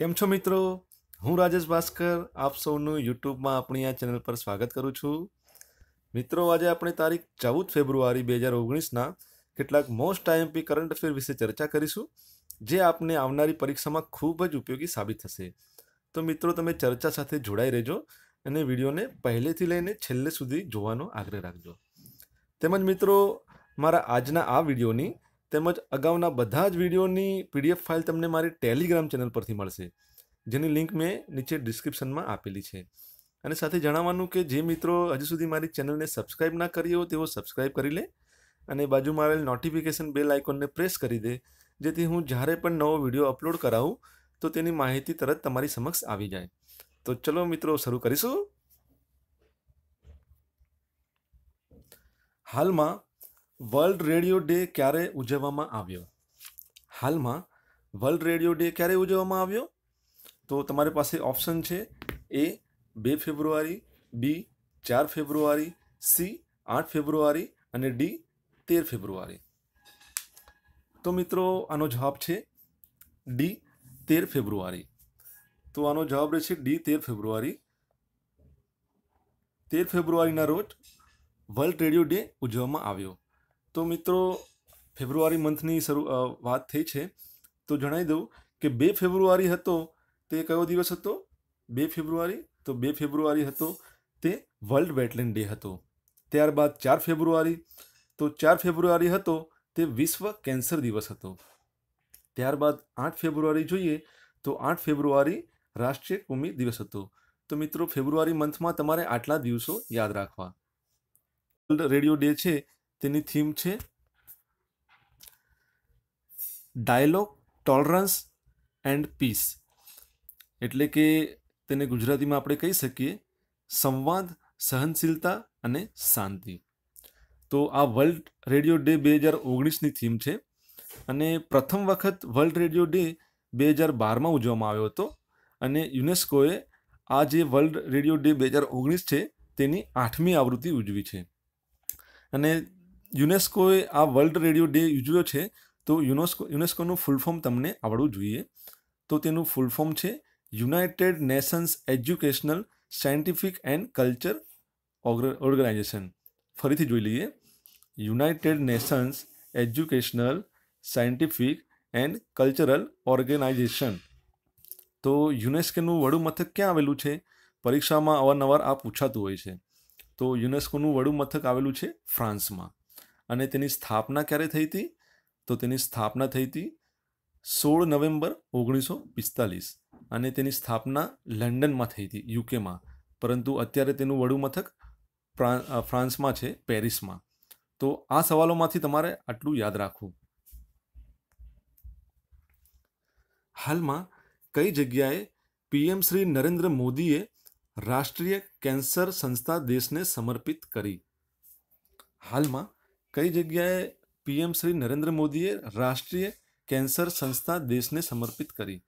કેમ છો મિત્રો? હું રાજેશ ભાસ્કર, આપ સૌનું યુટ્યુબમાં આપણી આ ચેનલ પર સ્વાગત કરું છું. મિત્રો, આજે આપણે તારીખ ચૌદ ફેબ્રુઆરી બે હજાર ઓગણીસના કેટલાક મોસ્ટ આઈએમપી કરંટ અફેર વિશે ચર્ચા કરીશું, જે આપને આવનારી પરીક્ષામાં ખૂબ જ ઉપયોગી સાબિત થશે. તો મિત્રો, તમે ચર્ચા સાથે જોડાઈ રહેજો અને વિડીયોને પહેલેથી લઈને છેલ્લે સુધી જોવાનો આગ્રહ રાખજો. તેમજ મિત્રો, મારા આજના આ વિડીયોની તેમજ અગાઉના બધા જ વિડીયોની પીડીએફ ફાઇલ તમને મારી ટેલિગ્રામ ચેનલ પરથી મળશે, જેની લિંક મેં નીચે ડિસ્ક્રિપ્શનમાં આપેલી છે. અને સાથે જણાવવાનું કે જે મિત્રો હજુ સુધી મારી ચેનલને સબસ્ક્રાઇબ ના કરી હોય તેઓ સબસ્ક્રાઇબ કરી લે અને બાજુમાં આવેલ નોટિફિકેશન બેલ આઇકોનને પ્રેસ કરી દે, જેથી હું જ્યારે પણ નવો વીડિયો અપલોડ કરાવું, તો તેની માહિતી તરત તમારી સમક્ષ આવી જાય. તો ચલો મિત્રો, શરૂ કરીશું. હાલમાં વર્લ્ડ રેડિયો ડે ક્યારે ઉજવવામાં આવ્યો? હાલમાં વર્લ્ડ રેડિયો ડે ક્યારે ઉજવવામાં આવ્યો? તો તમારી પાસે ઓપ્શન છે એ બે ફેબ્રુઆરી, બી ચાર ફેબ્રુઆરી, સી આઠ ફેબ્રુઆરી અને ડી તેર ફેબ્રુઆરી. તો મિત્રો, આનો જવાબ છે ડી તેર ફેબ્રુઆરી. તો આનો જવાબ રહેશે ડી તેર ફેબ્રુઆરી. તેર ફેબ્રુઆરીના રોજ વર્લ્ડ રેડિયો ડે ઉજવવામાં આવ્યો. તો મિત્રો, ફેબ્રુઆરી મંથની શરૂ વાત થઈ છે. તો જણાવી દઉં કે બે ફેબ્રુઆરી હતો, તે કયો દિવસ હતો? બે ફેબ્રુઆરી, તો બે ફેબ્રુઆરી હતો, તે વર્લ્ડ વેટલેન્ડ ડે હતો. ત્યારબાદ ચાર ફેબ્રુઆરી, તો ચાર ફેબ્રુઆરી હતો, તે વિશ્વ કેન્સર દિવસ હતો. ત્યારબાદ આઠ ફેબ્રુઆરી જોઈએ, તો આઠ ફેબ્રુઆરી રાષ્ટ્રીય કૃમિ દિવસ હતો. તો મિત્રો, ફેબ્રુઆરી મંથમાં તમારે આટલા દિવસો યાદ રાખવા. વર્લ્ડ રેડિયો ડે છે તેની થીમ છે ડાયલોગ ટોલરન્સ એન્ડ પીસ એટલે કે તેને ગુજરાતીમાં આપણે કહી શકીએ સંવાદ, સહનશીલતા અને શાંતિ. તો આ વર્લ્ડ રેડિયો ડે બે હજાર ઓગણીસની થીમ છે અને પ્રથમ વખત વર્લ્ડ રેડિયો ડે બે હજાર બારમાં ઉજવવામાં આવ્યો હતો અને યુનેસ્કોએ આ જે વર્લ્ડ રેડિયો ડે બે હજાર ઓગણીસ છે તેની આઠમી આવૃત્તિ ઉજવી છે. અને યુનેસ્કોએ આ વર્લ્ડ રેડિયો ડે ઉજવ્યો છે, તો યુનેસ્કો, યુનેસ્કોનું ફૂલ ફોર્મ તમને આવડવું જોઈએ. તો તેનું ફૂલ ફોર્મ છે, United Nations educational scientific and culture organisation. ફરીથી જોઈ લઈએ. United Nations educational scientific and cultural organisation. તો યુનેસ્કોનું વડું મથક ક્યાં આવેલું છે? પરીક્ષામાં અવારનવાર આ પૂછાતું હોય છે. તો યુનેસ્કોનું વડું મથક આવેલું છે, ફ્રાન્સમાં. અને તેની સ્થાપના ક્યારે થઈ હતી? તો તેની સ્થાપના થઈ હતી સોળ નવેમ્બર ઓગણીસો પિસ્તાલીસ અને તેની સ્થાપના લંડનમાં થઈ હતી યુકેમાં પરંતુ અત્યારે તેનું વડું મથક ફ્રાન્સમાં છે, પેરિસમાં. તો આ સવાલોમાંથી તમારે આટલું યાદ રાખવું. હાલમાં કઈ જગ્યાએ પીએમ શ્રી નરેન્દ્ર મોદીએ રાષ્ટ્રીય કેન્સર સંસ્થા દેશને સમર્પિત કરી? હાલમાં કઈ જગ્યાએ પીએમ શ્રી નરેન્દ્ર મોદીએ રાષ્ટ્રીય કેન્સર સંસ્થા દેશને સમર્પિત કરી?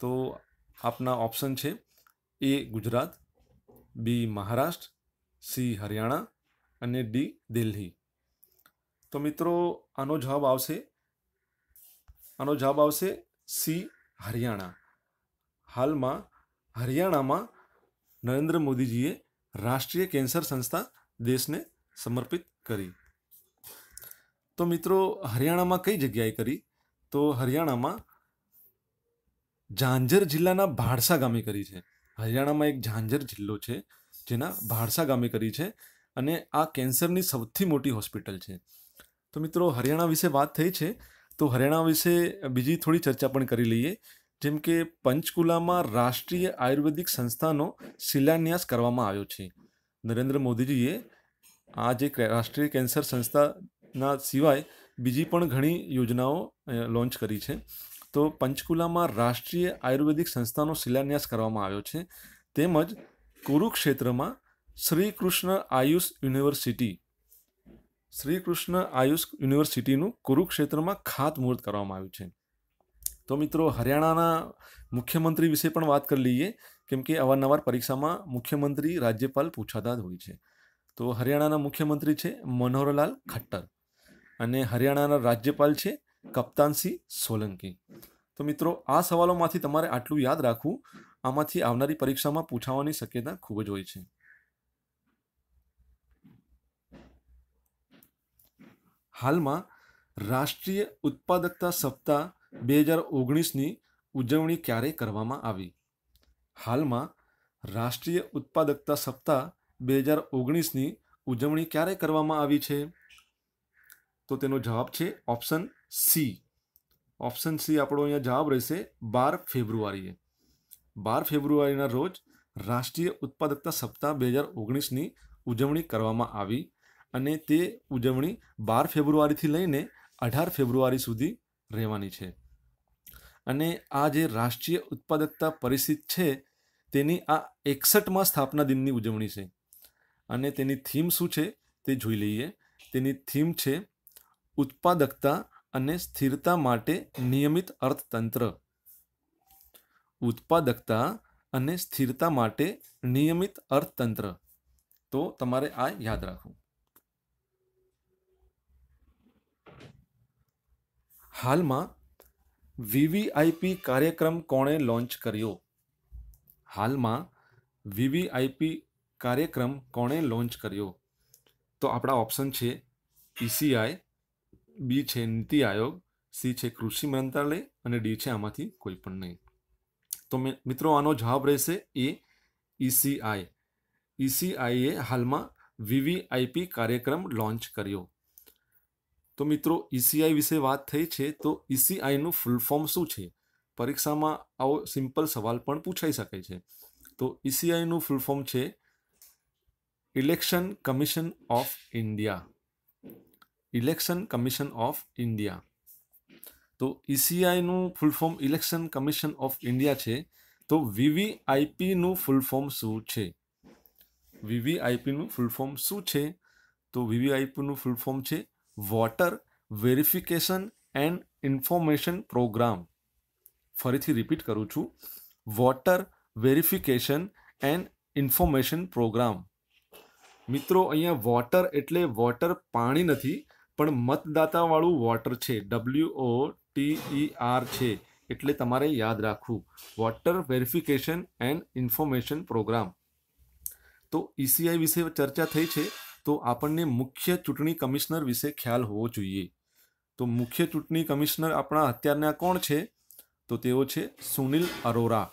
તો આપના ઓપ્શન છે A Gujarat, B Maharashtra, C Haryana અને ડી દિલ્હી. તો મિત્રો, આનો જવાબ આવશે, આનો જવાબ આવશે સી હરિયાણા. હાલમાં હરિયાણામાં નરેન્દ્ર મોદીજીએ રાષ્ટ્રીય કેન્સર સંસ્થા દેશને સમર્પિત કરી. તો મિત્રો, હરિયાણામાં કઈ જગ્યાએ કરી? તો હરિયાણામાં ઝાંઝર જિલ્લાના ભાડસા ગામે કરી છે. હરિયાણામાં એક ઝાંઝર જિલ્લો છે, જેના ભાડસા ગામે કરી છે અને આ કેન્સરની સૌથી મોટી હોસ્પિટલ છે. તો મિત્રો, હરિયાણા વિશે વાત થઈ છે, તો હરિયાણા વિશે બીજી થોડી ચર્ચા પણ કરી લઈએ. જેમ કે પંચકુલામાં રાષ્ટ્રીય આયુર્વેદિક સંસ્થાનો શિલાન્યાસ કરવામાં આવ્યો છે. નરેન્દ્ર મોદીજીએ આ જે રાષ્ટ્રીય કેન્સર સંસ્થાના સિવાય બીજી પણ ઘણી યોજનાઓ લોન્ચ કરી છે. તો પંચકુલામાં રાષ્ટ્રીય આયુર્વેદિક સંસ્થાનો શિલાન્યાસ કરવામાં આવ્યો છે. તેમજ કુરુક્ષેત્રમાં શ્રી કૃષ્ણ આયુષ યુનિવર્સિટી શ્રી કૃષ્ણ આયુષ યુનિવર્સિટીનું કુરુક્ષેત્રમાં ખાતમુહૂર્ત કરવામાં આવ્યું છે. તો મિત્રો, હરિયાણાના મુખ્યમંત્રી વિશે પણ વાત કરી લઈએ, કેમ કે અવારનવાર પરીક્ષામાં મુખ્યમંત્રી રાજ્યપાલ પૂછાતા જ હોય છે. તો હરિયાણાના મુખ્યમંત્રી છે મનોહરલાલ ખટ્ટર. અને હરિયાણાના રાજ્યપાલ છે કપ્તાનસિંહ સોલંકી. તો મિત્રો, આ સવાલોમાંથી તમારે આટલું યાદ રાખવું. આમાંથી આવનારી પરીક્ષામાં પૂછાવાની શક્યતા ખૂબ જ હોય છે. હાલમાં રાષ્ટ્રીય ઉત્પાદકતા સપ્તાહ બે હજાર ઓગણીસની ઉજવણી ક્યારે કરવામાં આવી? હાલમાં રાષ્ટ્રીય ઉત્પાદકતા સપ્તાહ બે હજાર ઓગણીસની ઉજવણી ક્યારે કરવામાં આવી છે? તો તેનો જવાબ છે ઓપ્શન સી. ઓપ્શન સી આપણો અહીંયા જવાબ રહેશે બાર ફેબ્રુઆરીએ. બાર ફેબ્રુઆરીના રોજ રાષ્ટ્રીય ઉત્પાદકતા સપ્તાહ બે હજાર ઓગણીસની ઉજવણી કરવામાં આવી અને તે ઉજવણી બાર ફેબ્રુઆરીથી લઈને અઢાર ફેબ્રુઆરી સુધી રહેવાની છે. અને આ જે રાષ્ટ્રીય ઉત્પાદકતા પરિસ્થિત છે તેની આ એકસઠમાં સ્થાપના દિનની ઉજવણી છે. અને તેની થીમ શું છે તે જોઈ લઈએ. તેની થીમ છે ઉત્પાદકતા અને સ્થિરતા માટે નિયમિત અર્થતંત્ર. ઉત્પાદકતા અને સ્થિરતા માટે નિયમિત અર્થતંત્ર. તો તમારે આ યાદ રાખવું. હાલમાં વીવીઆઈપી કાર્યક્રમ કોણે લોન્ચ કર્યો? હાલમાં વીવીઆઈપી કાર્યક્રમ કોણે લોન્ચ કર્યો? તો આપણા ઓપ્શન છે ઈસીઆઈ બી છે નીતિ આયોગ, સી છે કૃષિ મંત્રાલય અને ડી છે આમાંથી કોઈ પણ નહીં. તો મિત્રો, આનો જવાબ રહેશે એ ઈસીઆઈ ઈસીઆઈએ હાલમાં વીવીઆઈપી કાર્યક્રમ લોન્ચ કર્યો. તો મિત્રો ઈસીઆઈ વિશે વાત થઈ છે, તો ઈસીઆઈનું ફૂલ ફોર્મ શું છે? પરીક્ષામાં આવો સિમ્પલ સવાલ પણ પૂછાઈ શકે છે. તો ઈસીઆઈનું ફૂલ ફોર્મ છે, election commission of India. Election commission of India. તો ઈસીઆઈનું full form election commission of India છે. તો વીવીઆઈપીનું ફૂલ ફોર્મ શું છે? વીવીઆઈપીનું ફૂલ ફોર્મ શું છે? તો વીવીઆઈપીનું ફૂલ ફોર્મ છે voter verification and information programme ફરીથી રિપીટ કરું છું. Voter verification and information programme મિત્રો, અહીંયા વોટર એટલે વોટર પાણી નથી. પણ મતદાતાવાળું વોટર છે. W O T E R છે. એટલે તમારે યાદ રાખવું. Voter verification and information programme. તો ઈસીઆઈ વિશે ચર્ચા થઈ છે. તો આપણને મુખ્ય ચૂંટણી કમિશનર વિશે ખ્યાલ હોવો જોઈએ. તો મુખ્ય ચૂંટણી કમિશનર આપણા અત્યારના કોણ છે? તો તેઓ છે સુનિલ અરોરા.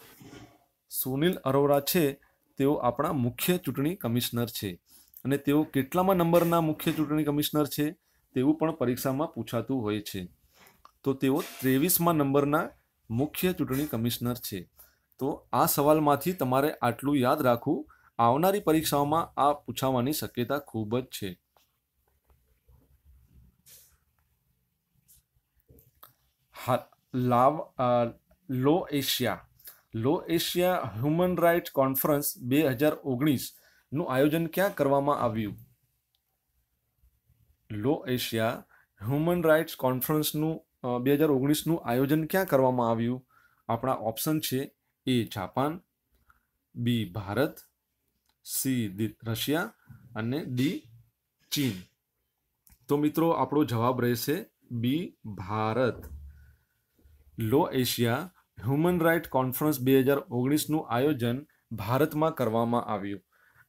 સુનિલ અરોરા છે. તેઓ આપણા મુખ્ય ચૂંટણી કમિશનર છે. અને તેઓ કેટલામાં નંબરના મુખ્ય ચૂંટણી કમિશનર છે? તેવું પણ પરીક્ષામાં પૂછાતું હોય છે. તો તેઓ ત્રેવીસમાં નંબરના મુખ્ય ચૂંટણી કમિશનર છે. તો આ સવાલમાંથી તમારે આટલું યાદ રાખવું, આવનારી પરીક્ષાઓમાં આ પૂછાવાની શક્યતા ખૂબ જ છે. લાવ law Asia. Law Asia human rights conference બે હજાર ઓગણીસનું આયોજન ક્યાં કરવામાં આવ્યું? લો એશિયા હ્યુમન રાઇટ્સ કોન્ફરન્સનું બે હજાર ઓગણીસનું આયોજન ક્યાં કરવામાં આવ્યું? આપણા ઓપ્શન છે A Japan, B Bharat, C Russia અને ડી ચીન. તો મિત્રો આપણો જવાબ રહેશે B Bharat. Law Asia human right conference બે હજાર ઓગણીસનું આયોજન ભારતમાં કરવામાં આવ્યું.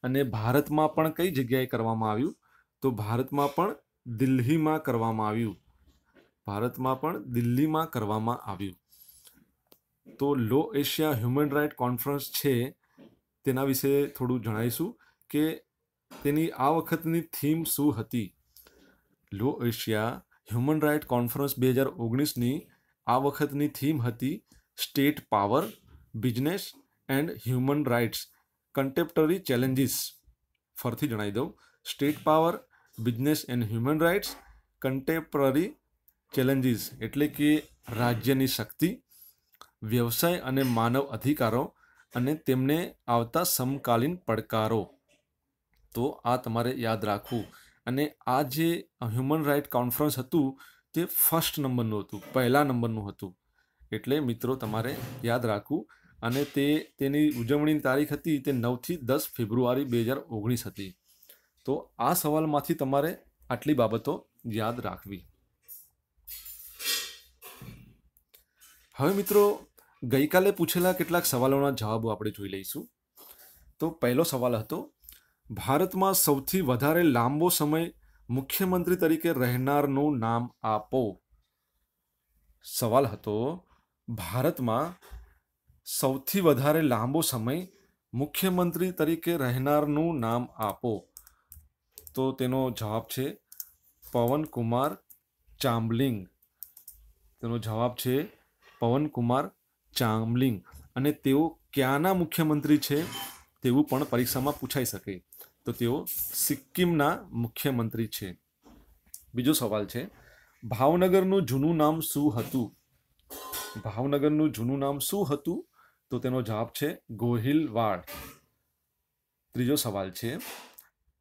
અને ભારતમાં પણ કઈ જગ્યાએ કરવામાં આવ્યું? તો ભારતમાં પણ દિલ્હીમાં કરવામાં આવ્યું. ભારતમાં પણ દિલ્હીમાં કરવામાં આવ્યું. તો law Asia human right conference છે તેના વિશે થોડું જણાવીશું કે તેની આ વખતની થીમ શું હતી. Law Asia human right conference બે હજાર ઓગણીસની આ વખતની થીમ હતી state power, business and human rights, contemporary challenges. ફરથી જણાવી દઉં. State power business and human rights contemporary challenges એટલે કે રાજ્યની શક્તિ, વ્યવસાય અને માનવ અધિકારો અને તેમને આવતા સમકાલીન પડકારો. તો આ તમારે યાદ રાખવું. અને આ જે હ્યુમન રાઇટ કોન્ફરન્સ હતું, તે ફર્સ્ટ નંબરનું હતું, પહેલા નંબરનું હતું. એટલે મિત્રો તમારે યાદ રાખવું. અને તે, તેની ઉજવણીની તારીખ હતી તે નવથી દસ ફેબ્રુઆરી બે હજાર ઓગણીસ હતી. તો આ સવાલમાંથી તમારે આટલી બાબતો યાદ રાખવી. હવે મિત્રો, ગઈકાલે પૂછેલા કેટલાક સવાલોના જવાબો આપણે જોઈ લઈશું. તો પહેલો સવાલ હતો, ભારતમાં સૌથી વધારે લાંબો સમય મુખ્યમંત્રી તરીકે રહેનારનું નામ આપો? સવાલ હતો, ભારતમાં સૌથી વધારે લાંબો સમય મુખ્યમંત્રી તરીકે રહેનારનું નામ આપો. તો તેનો જવાબ છે પવનકુમાર ચામલિંગ. તેનો જવાબ છે પવનકુમાર ચામલિંગ. અને તેઓ ક્યાંના મુખ્યમંત્રી છે તેવું પણ પરીક્ષામાં પૂછાઈ શકે. તો તેઓ સિક્કિમના મુખ્યમંત્રી છે. બીજો સવાલ છે, ભાવનગરનું જૂનું નામ શું હતું? ભાવનગરનું જૂનું નામ શું હતું? તો તેનો જવાબ છે ગોહિલવાડ. ત્રીજો સવાલ છે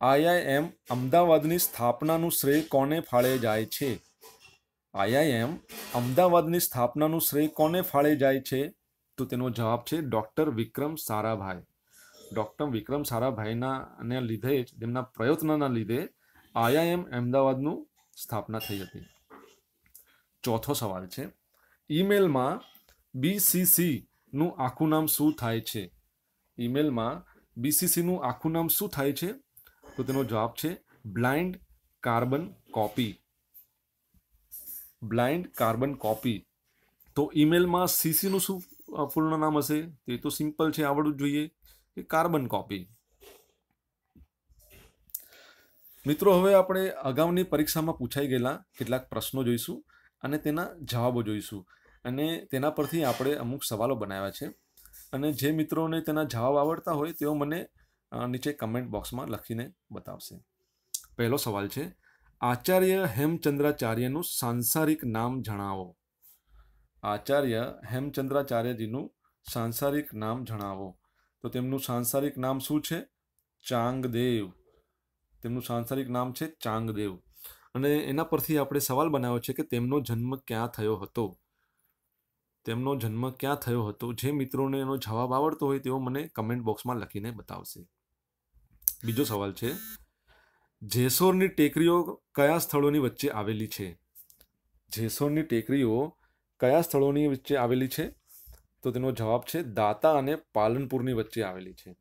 આઈઆઈએમ અમદાવાદની સ્થાપનાનું શ્રેય કોને ફાળે જાય છે? આઈઆઈએમ અમદાવાદની સ્થાપનાનું શ્રેય કોને ફાળે જાય છે? તો તેનો જવાબ છે ડૉક્ટર વિક્રમ સારાભાઈ. ડૉક્ટર વિક્રમ સારાભાઈના ને લીધે જ, તેમના પ્રયત્નના લીધે આઈઆઈએમ અમદાવાદનું સ્થાપના થઈ હતી. ચોથો સવાલ છે, ઈમેલમાં બીસીસીનું આખું નામ શું થાય છે? ઈમેલમાં બીસીસીનું આખું નામ શું થાય છે? તો તેનો જવાબ છે blind carbon copy. Blind carbon copy. તો ઈમેલમાં સીસીનું શું પૂર્ણ નામ હશે? તે તો સિમ્પલ છે, આવડવું જોઈએ કે કાર્બન કોપી. મિત્રો, હવે આપણે અગાઉની પરીક્ષામાં પૂછાઈ ગયેલા કેટલાક પ્રશ્નો જોઈશું અને તેના જવાબો જોઈશું. અને તેના પરથી આપણે અમુક સવાલો બનાવ્યા છે. અને જે મિત્રોને તેના જવાબ આવડતા હોય તેઓ મને નીચે કમેન્ટ બોક્સમાં લખીને બતાવશે. પહેલો સવાલ છે આચાર્ય હેમચંદ્રાચાર્યનું સાંસારિક નામ જણાવો. આચાર્ય હેમચંદ્રાચાર્યજીનું સાંસારિક નામ જણાવો. તો તેમનું સાંસારિક નામ શું છે? ચાંગદેવ. તેમનું સાંસારિક નામ છે ચાંગદેવ. અને એના પરથી આપણે સવાલ બનાવ્યો છે કે તેમનો જન્મ ક્યાં થયો હતો? તેમનો જન્મ ક્યાં થયો હતો? જે મિત્રોને એનો જવાબ આવડતો હોય તેઓ મને કમેન્ટ બોક્સમાં લખીને બતાવશે. બીજો સવાલ છે, જેસોરની ટેકરીઓ કયા સ્થળોની વચ્ચે આવેલી છે? જેસોરની ટેકરીઓ કયા સ્થળોની વચ્ચે આવેલી છે? તો તેનો જવાબ છે, દાતા અને પાલનપુરની વચ્ચે આવેલી છે.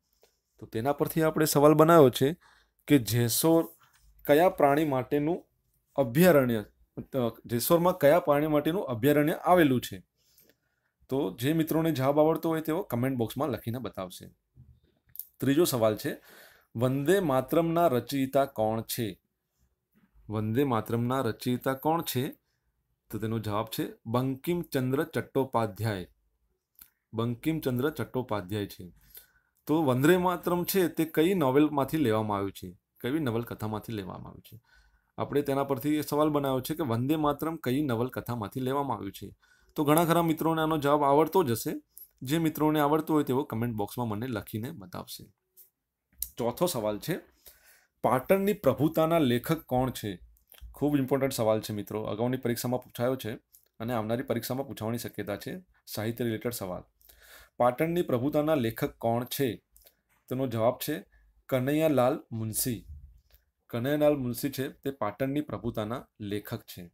તો તેના પરથી આપણે સવાલ બનાવ્યો છે કે જેસોર કયા પ્રાણી માટેનું અભયારણ્ય જેસોરમાં કયા પ્રાણી માટેનું અભયારણ્ય આવેલું છે? તો જે મિત્રોને જવાબ આવડતો હોય તેઓ કમેન્ટ બોક્સમાં લખીને બતાવશે. ત્રીજો સવાલ છે વંદે માતરમના રચયિતા કોણ છે? વંદે માતરમના રચયિતા કોણ છે? તો તેનો જવાબ છે બંકિમચંદ્ર ચટ્ટોપાધ્યાય. બંકિમચંદ્ર ચટ્ટોપાધ્યાય છે. તો વંદે માતરમ છે તે કઈ નોવેલમાંથી લેવામાં આવ્યું છે? કઈ નવલકથામાંથી લેવામાં આવ્યું છે? આપણે તેના પરથી સવાલ બનાવ્યો છે કે વંદે માતરમ કઈ નવલકથામાંથી લેવામાં આવ્યું છે? તો ઘણા ખરા મિત્રોને આનો જવાબ આવડતો જ હશે. જે મિત્રોને આવડતો હોય તેઓ કમેન્ટ બોક્સમાં મને લખીને બતાવશે. ચોથો સવાલ છે, પાટણની પ્રભુતાના લેખક કોણ છે? ખૂબ ઇમ્પોર્ટન્ટ સવાલ છે મિત્રો. અગાઉની પરીક્ષામાં પૂછાયો છે અને આવનારી પરીક્ષામાં પૂછવાની શક્યતા છે. સાહિત્ય રિલેટેડ સવાલ. પાટણની પ્રભુતાના લેખક કોણ છે? તેનો જવાબ છે કનૈયાલાલ મુનશી. કનૈયાલાલ મુનશી છે તે પાટણની પ્રભુતાના લેખક છે.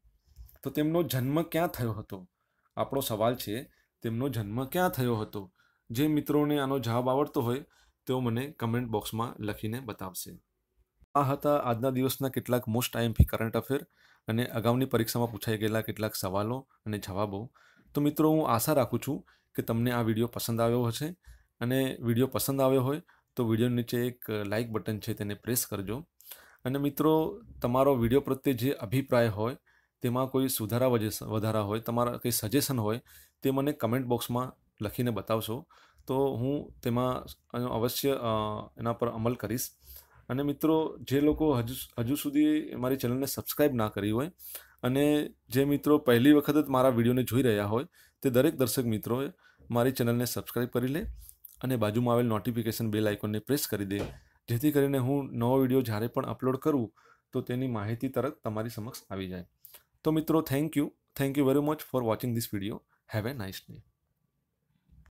તો તેમનો જન્મ ક્યાં થયો હતો? આપણો સવાલ છે, તેમનો જન્મ ક્યાં થયો હતો? જે મિત્રોને આનો જવાબ આવડતો હોય તેઓ મને કમેન્ટ બોક્સમાં લખીને બતાવશે. આ હતા આજના દિવસના કેટલાક મોસ્ટ આઈએમપી કરંટ અફેર અને અગાઉની પરીક્ષામાં પૂછાઈ ગયેલા કેટલાક સવાલો અને જવાબો. તો મિત્રો, હું આશા રાખું છું કે તમને આ વીડિયો પસંદ આવ્યો હશે અને વીડિયો પસંદ આવ્યો હોય તો વીડિયો નીચે એક લાઇક બટન છે તેને પ્રેસ કરજો. અને મિત્રો, તમારો વીડિયો પ્રત્યે જે અભિપ્રાય હોય, તેમાં કોઈ સુધારા વધારા હોય, તમારા કંઈ સજેશન હોય, તે મને કમેન્ટ બોક્સમાં લખીને બતાવશો. તો હું તેમાં અવશ્ય એના પર અમલ કરીશ. અને મિત્રો, જે લોકો હજુ હજુ સુધી મારી ચેનલને સબસ્ક્રાઈબ ના કરી હોય અને જે મિત્રો પહેલી વખત જ મારા વિડીયોને જોઈ રહ્યા હોય, તે દરેક દર્શક મિત્રોએ મારી ચેનલને સબસ્ક્રાઈબ કરી લે અને બાજુમાં આવેલ નોટિફિકેશન બેલ આઇકોનને પ્રેસ કરી દે. જેથી કરીને હું નવો વીડિયો જ્યારે પણ અપલોડ કરું, તો તેની માહિતી તરત તમારી સમક્ષ આવી જાય. તો મિત્રો, thank you. Thank you very much for watching this video. Have a nice day.